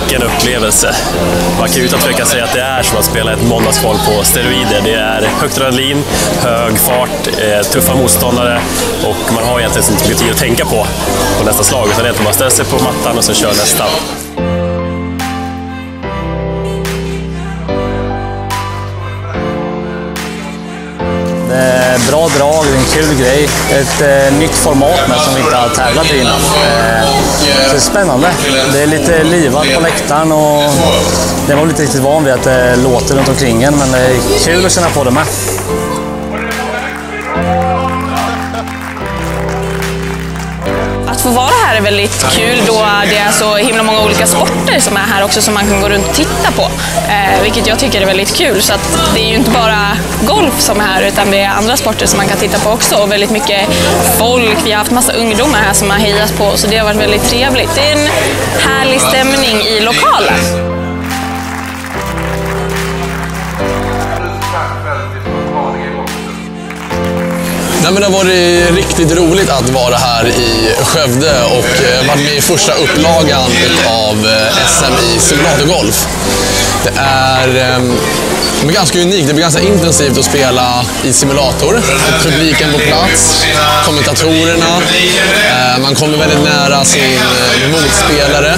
Vilken upplevelse. Man kan utan tvekan säga att det är som att spela ett måndagskval på steroider. Det är högt adrenalin, hög fart, eh, tuffa motståndare och man har egentligen inte mycket tid att tänka på på nästa slag. Utan det är att man ställer sig på mattan och sen kör nästa. Bra drag, det är en kul grej. Ett eh, nytt format med som vi inte har tävlat i innan. Eh, så det är spännande. Det är lite livat på läktaren och det var inte riktigt van vid att det låter runt omkring en, men det är kul att känna på det med. Att få vara här är väldigt kul då det är så himla många olika sporter som är här också som man kan gå runt och titta på. Eh, vilket jag tycker är väldigt kul. Så att det är ju inte bara golf som är här utan det är andra sporter som man kan titta på också. Och väldigt mycket folk. Vi har haft massa ungdomar här som har hejat på så det har varit väldigt trevligt. Det är en härlig stämning i lokalen. Nej, men det har varit riktigt roligt att vara här i Skövde och eh, varit med i första upplagan av eh, SM i simulatorgolf. Det är eh, ganska unikt. Det blir ganska intensivt att spela i simulator. Publiken på plats, kommentatorerna. Eh, man kommer väldigt nära sin eh, motspelare.